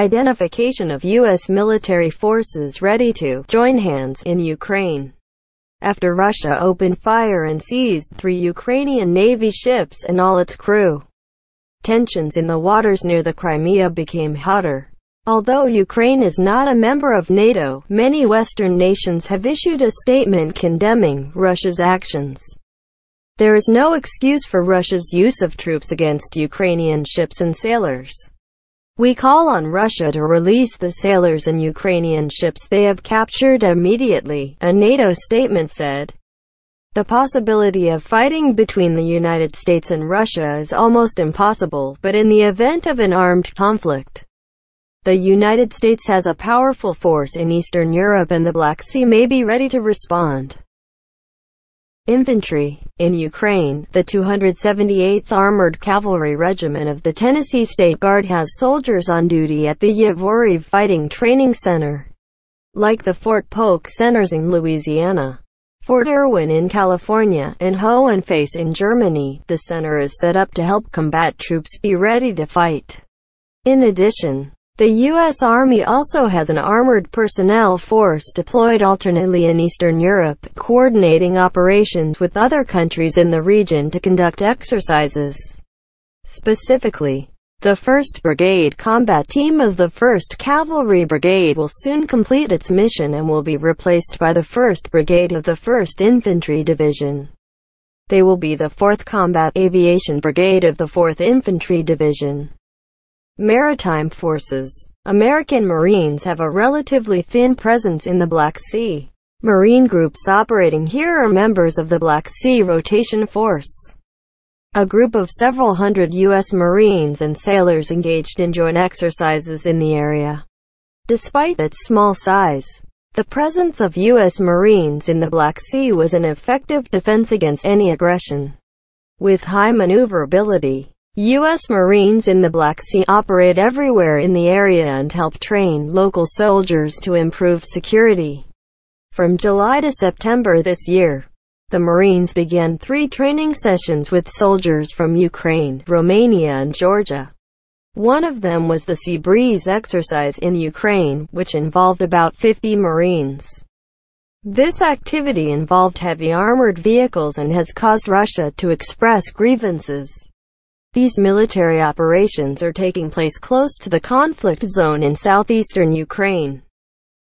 identification of U.S. military forces ready to join hands in Ukraine. After Russia opened fire and seized three Ukrainian Navy ships and all its crew, tensions in the waters near the Crimea became hotter. Although Ukraine is not a member of NATO, many Western nations have issued a statement condemning Russia's actions. There is no excuse for Russia's use of troops against Ukrainian ships and sailors. We call on Russia to release the sailors and Ukrainian ships they have captured immediately, a NATO statement said. The possibility of fighting between the United States and Russia is almost impossible, but in the event of an armed conflict, the United States has a powerful force in Eastern Europe and the Black Sea may be ready to respond. Infantry. In Ukraine, the 278th Armored Cavalry Regiment of the Tennessee State Guard has soldiers on duty at the Yavoriv Fighting Training Center. Like the Fort Polk centers in Louisiana, Fort Irwin in California, and Hohenfels in Germany, the center is set up to help combat troops be ready to fight. In addition, the U.S. Army also has an armored personnel force deployed alternately in Eastern Europe, coordinating operations with other countries in the region to conduct exercises. Specifically, the 1st Brigade combat team of the 1st Cavalry Brigade will soon complete its mission and will be replaced by the 1st Brigade of the 1st Infantry Division. They will be the 4th Combat Aviation Brigade of the 4th Infantry Division. Maritime forces. American Marines have a relatively thin presence in the Black Sea. Marine groups operating here are members of the Black Sea Rotation Force, a group of several hundred U.S. Marines and sailors engaged in joint exercises in the area. Despite its small size, the presence of U.S. Marines in the Black Sea was an effective defense against any aggression. With high maneuverability, U.S. Marines in the Black Sea operate everywhere in the area and help train local soldiers to improve security. From July to September this year, the Marines began three training sessions with soldiers from Ukraine, Romania and Georgia. One of them was the Sea Breeze exercise in Ukraine, which involved about 50 Marines. This activity involved heavy armored vehicles and has caused Russia to express grievances. These military operations are taking place close to the conflict zone in southeastern Ukraine,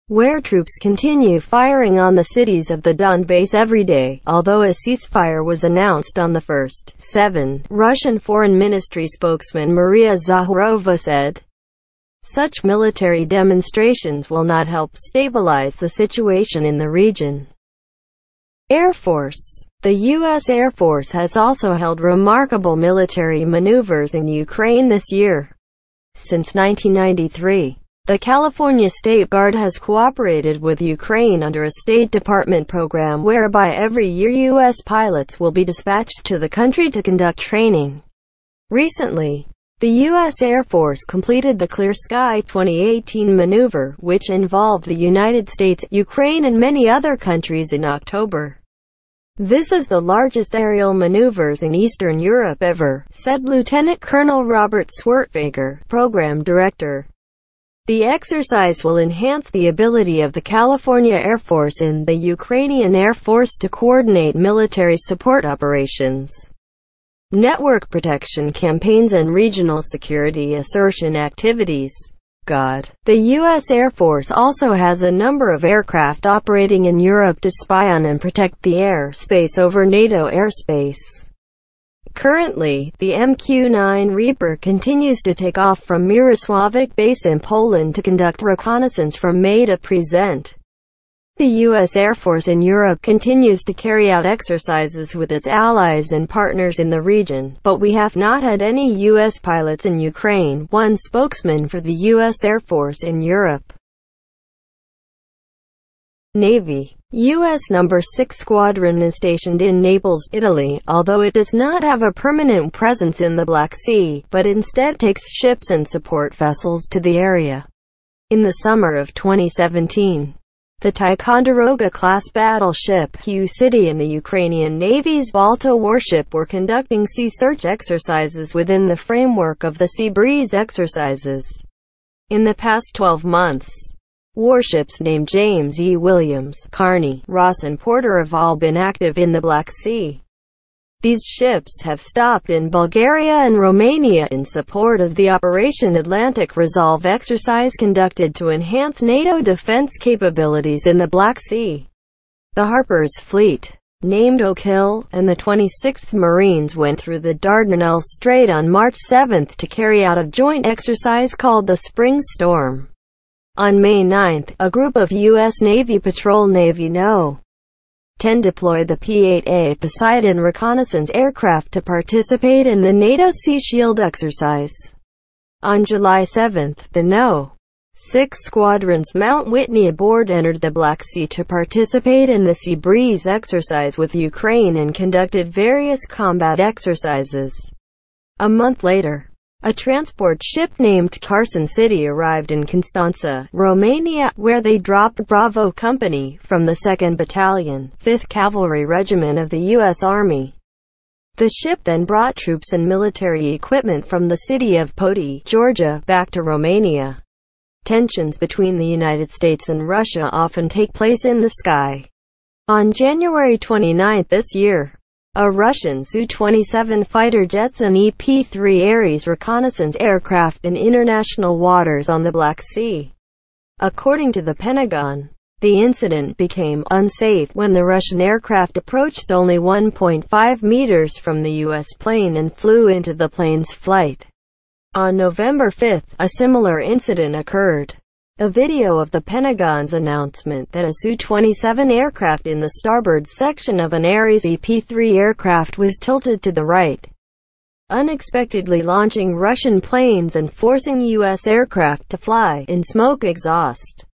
where troops continue firing on the cities of the Donbass every day, although a ceasefire was announced on the 1st. 7. Russian Foreign Ministry spokesman Maria Zakharova said, such military demonstrations will not help stabilize the situation in the region. Air Force the U.S. Air Force has also held remarkable military maneuvers in Ukraine this year. Since 1993, the California State Guard has cooperated with Ukraine under a State Department program whereby every year U.S. pilots will be dispatched to the country to conduct training. Recently, the U.S. Air Force completed the Clear Sky 2018 maneuver, which involved the United States, Ukraine and many other countries in October. This is the largest aerial maneuvers in Eastern Europe ever, said Lieutenant Colonel Robert Swertfager, program director. The exercise will enhance the ability of the California Air Force and the Ukrainian Air Force to coordinate military support operations, network protection campaigns and regional security assertion activities. God. The U.S. Air Force also has a number of aircraft operating in Europe to spy on and protect the airspace over NATO airspace. Currently, the MQ-9 Reaper continues to take off from Mirosławiec base in Poland to conduct reconnaissance from May to present. The U.S. Air Force in Europe continues to carry out exercises with its allies and partners in the region, but we have not had any U.S. pilots in Ukraine, one spokesman for the U.S. Air Force in Europe. Navy U.S. No. 6 Squadron is stationed in Naples, Italy, although it does not have a permanent presence in the Black Sea, but instead takes ships and support vessels to the area. In the summer of 2017, the Ticonderoga-class battleship Hue City and the Ukrainian Navy's Balta warship were conducting sea search exercises within the framework of the Sea Breeze exercises. In the past 12 months, warships named James E. Williams, Carney, Ross and Porter have all been active in the Black Sea. These ships have stopped in Bulgaria and Romania in support of the Operation Atlantic Resolve exercise conducted to enhance NATO defense capabilities in the Black Sea. The Harper's Fleet, named Oak Hill, and the 26th Marines went through the Dardanelles Strait on March 7 to carry out a joint exercise called the Spring Storm. On May 9, a group of U.S. Navy Patrol Navy No. 10 deploy the P-8A Poseidon reconnaissance aircraft to participate in the NATO Sea Shield exercise. On July 7, the No. 6 squadrons Mount Whitney aboard entered the Black Sea to participate in the Sea Breeze exercise with Ukraine and conducted various combat exercises. A month later, a transport ship named Carson City arrived in Constanța, Romania, where they dropped Bravo Company from the 2nd Battalion, 5th Cavalry Regiment of the U.S. Army. The ship then brought troops and military equipment from the city of Poti, Georgia, back to Romania. Tensions between the United States and Russia often take place in the sky. On January 29 this year, a Russian Su-27 fighter jets an EP-3 Ares reconnaissance aircraft in international waters on the Black Sea. According to the Pentagon, the incident became unsafe when the Russian aircraft approached only 1.5 meters from the U.S. plane and flew into the plane's flight. On November 5, a similar incident occurred. A video of the Pentagon's announcement that a Su-27 aircraft in the starboard section of an Ares EP-3 aircraft was tilted to the right, unexpectedly launching Russian planes and forcing U.S. aircraft to fly in smoke exhaust.